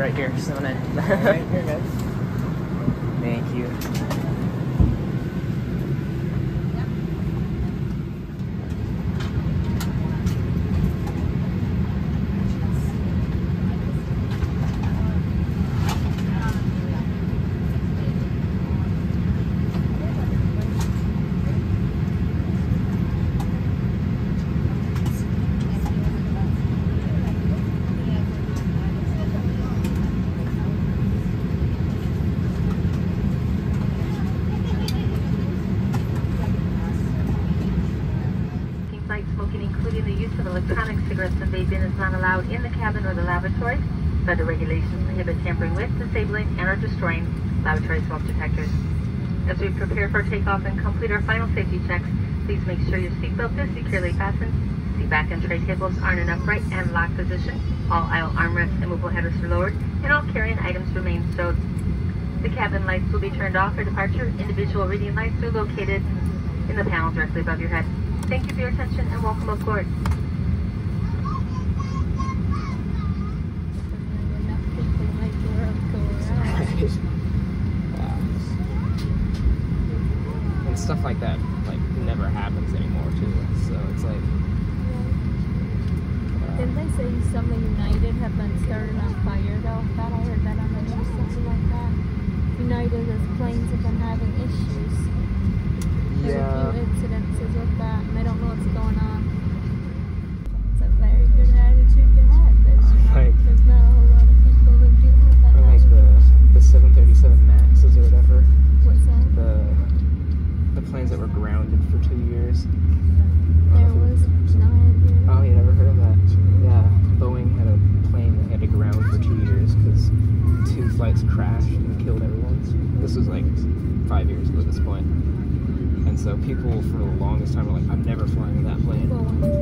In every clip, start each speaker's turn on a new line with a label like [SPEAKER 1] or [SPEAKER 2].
[SPEAKER 1] right here. So I'm gonna.
[SPEAKER 2] Alright, you're good.
[SPEAKER 1] Thank you.
[SPEAKER 3] And or destroying lavatory smoke detectors. As we prepare for takeoff and complete our final safety checks, please make sure your seatbelt is securely fastened, seat back and tray tables are in an upright and locked position, all aisle armrests and movable headers are lowered, and all carrying items remain stowed. The cabin lights will be turned off for departure. Individual reading lights are located in the panel directly above your head. Thank you for your attention and welcome aboard.
[SPEAKER 4] Enough people to make the world go around.
[SPEAKER 1] Wow. And stuff like that, like, never happens anymore, too. So it's like. uh,
[SPEAKER 4] Didn't they say something United had been started on fire though? Thought I heard that on the news, something like that. United's planes have been having issues. There's
[SPEAKER 1] yeah.
[SPEAKER 4] a few incidences with that, and they don't know what's going on. It's a very good attitude to have. There's,
[SPEAKER 1] Like-
[SPEAKER 4] there's not a whole lot of people who do have that
[SPEAKER 1] Or like
[SPEAKER 4] attitude.
[SPEAKER 1] the the 737 Maxes or whatever.
[SPEAKER 4] What's that?
[SPEAKER 1] The the planes that were grounded for two years.
[SPEAKER 4] There was no idea.
[SPEAKER 1] Oh, you never heard of that? Yeah, Boeing had a plane that had to ground for two years because two flights crashed and killed everyone. This was like five years ago at this point. And so people for the longest time were like, I'm never flying
[SPEAKER 4] in
[SPEAKER 3] that plane.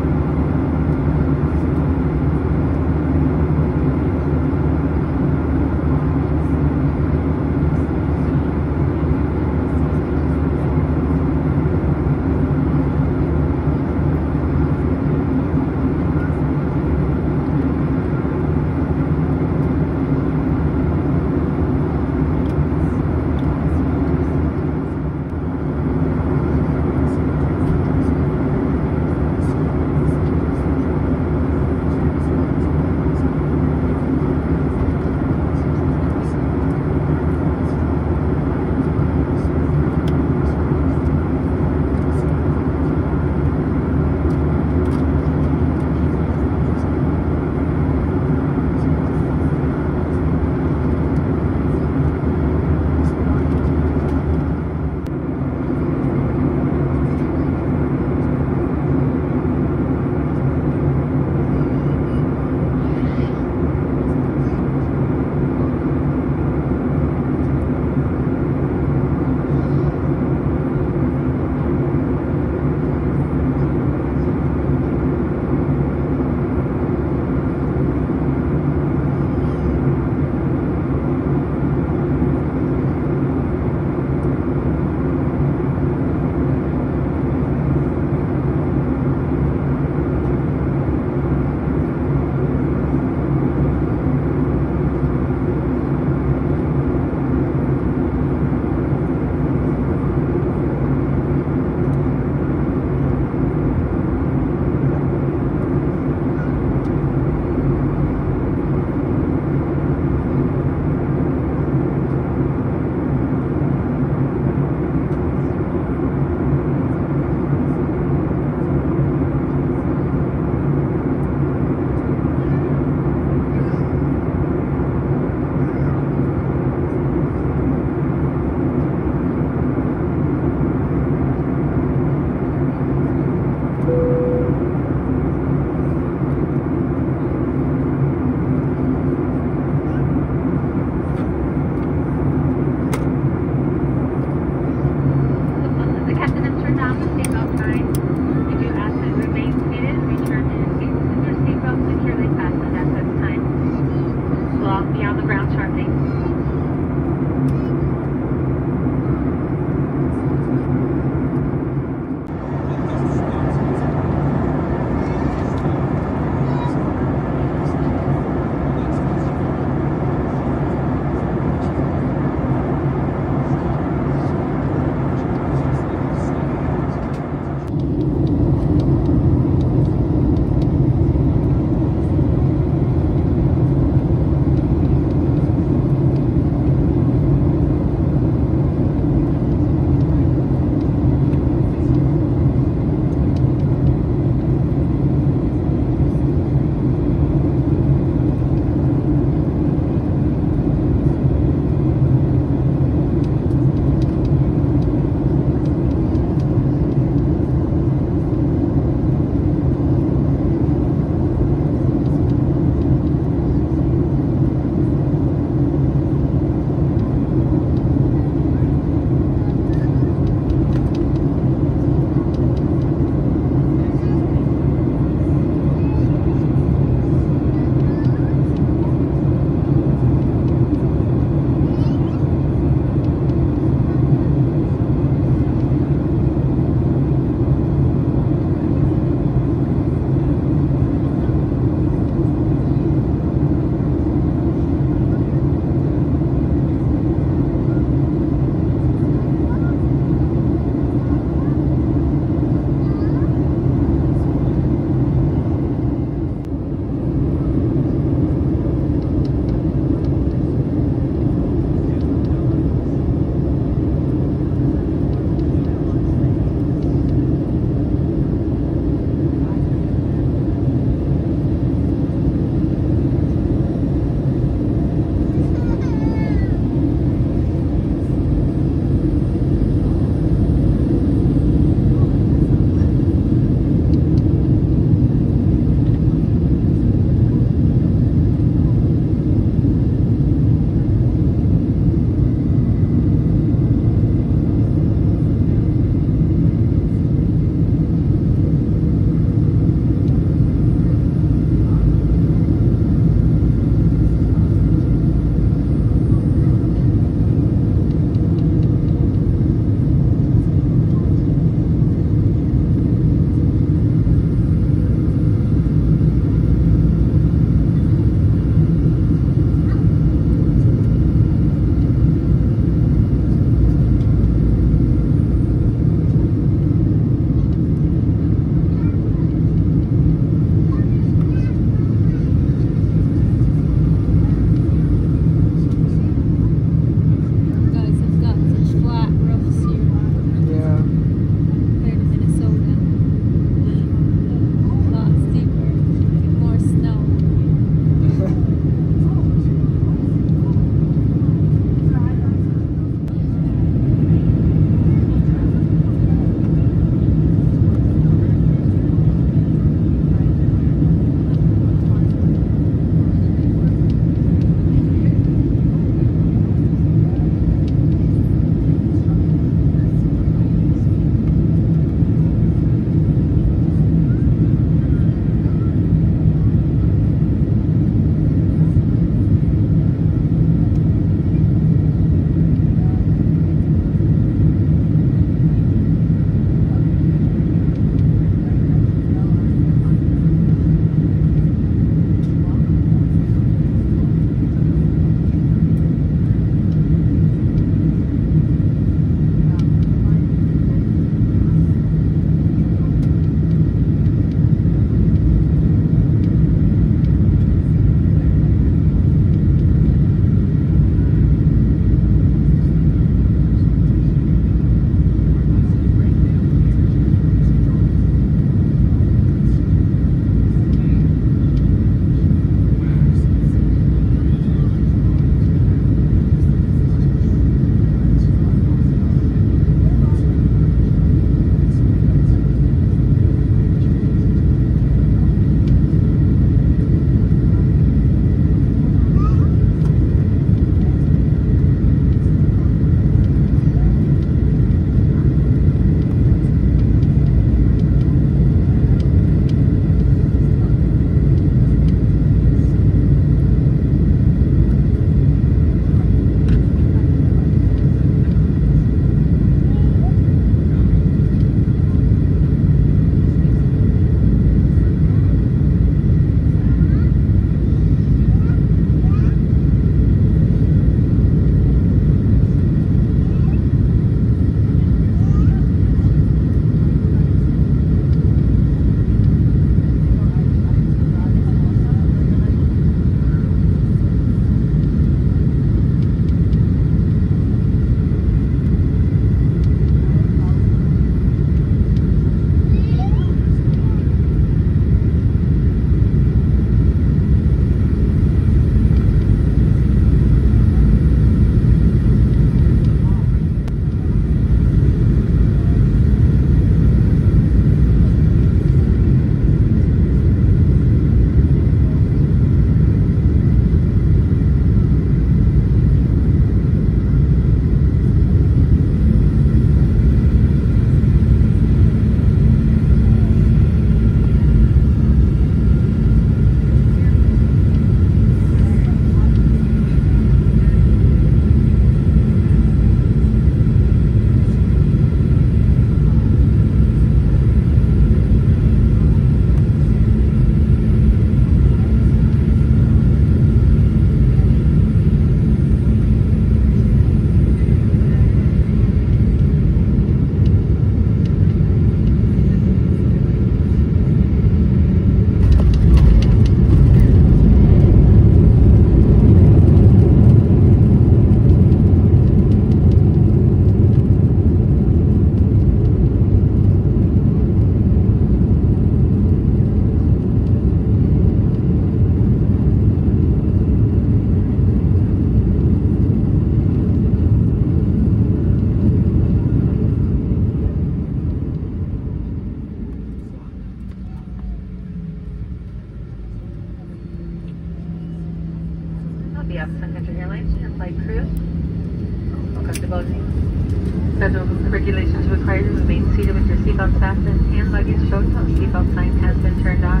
[SPEAKER 3] Until the seatbelt sign has been turned on.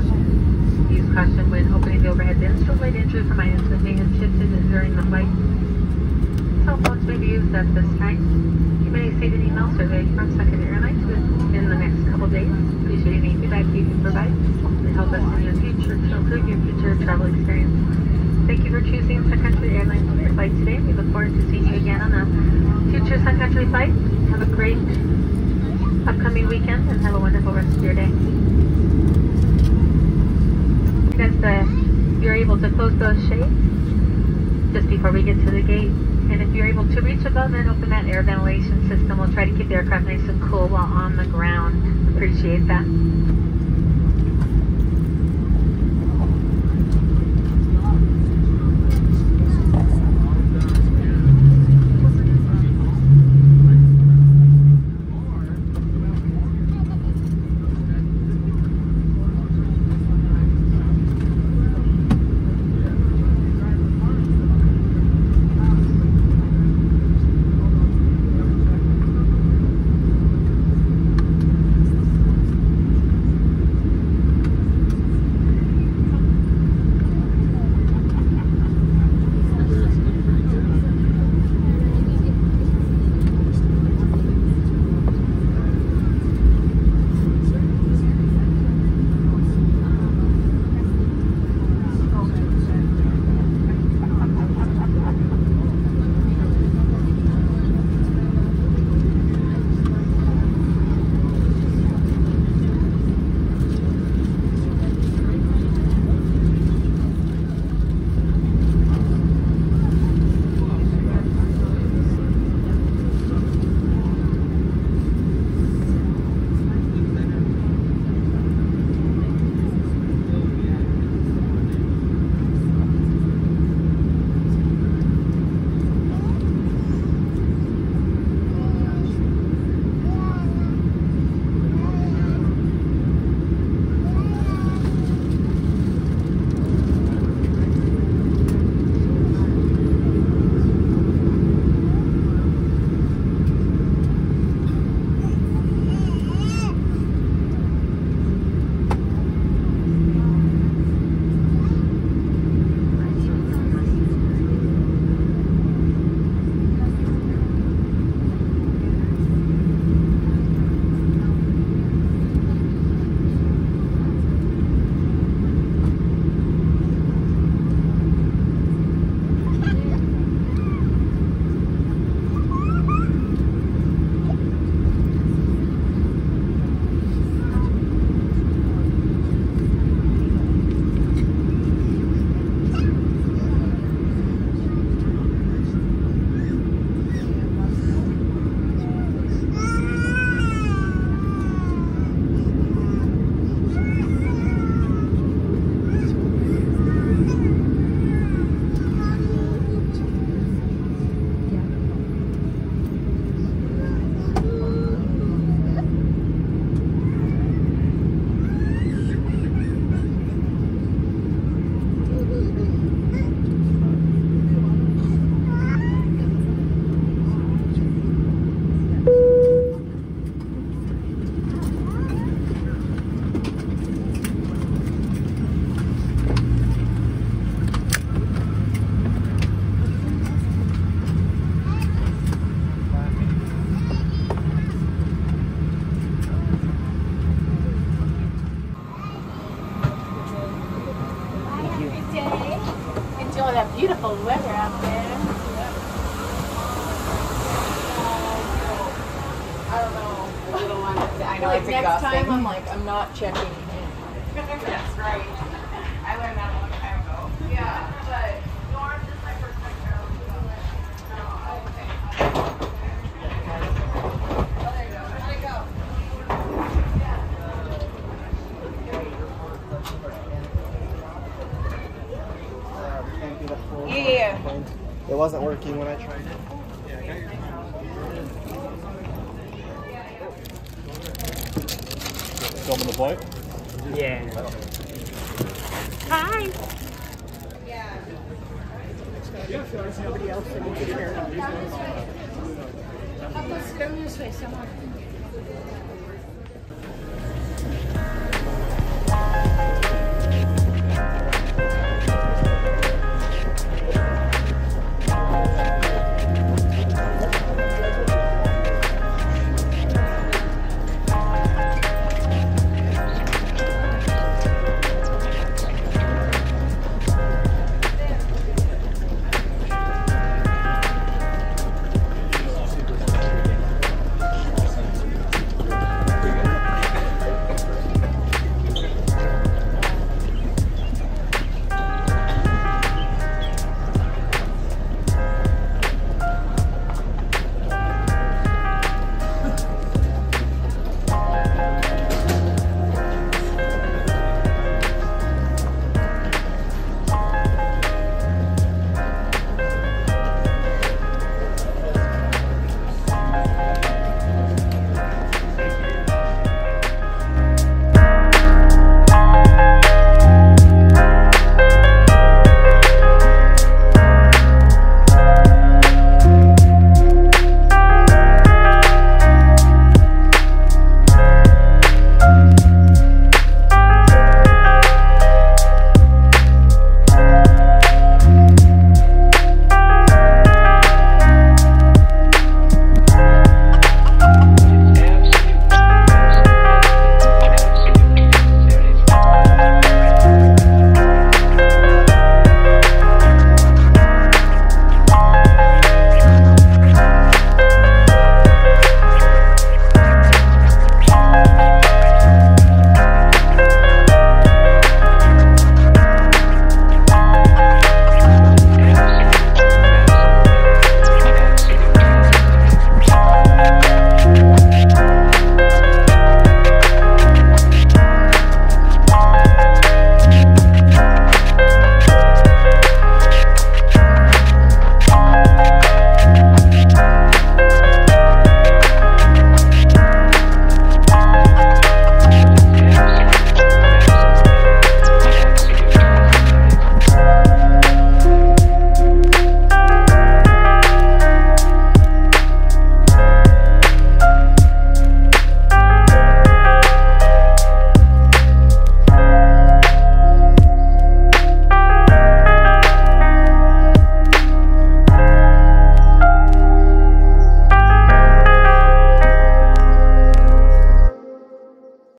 [SPEAKER 3] Use caution when opening the overhead bins to avoid injury from items that may have shifted during the flight. Cell phones may be used at this time. You may receive an email survey from Sun Country Airlines within the next couple days. Please share any feedback you can provide to help us in your future to improve your future travel experience. Thank you for choosing Sun Country Airlines for your flight today. We look forward to seeing you again on a future Sun Country flight. A weekend and have a wonderful rest of your day. Because the, you're able to close those shades just before we get to the gate. And if you're able to reach above and open that air ventilation system, we'll try to keep the aircraft nice and cool while on the ground. Appreciate that.
[SPEAKER 5] Wasn't working when I tried it.
[SPEAKER 6] Filming the flight? Yeah. Hi.
[SPEAKER 1] Yeah.
[SPEAKER 6] Let's go this way somewhere.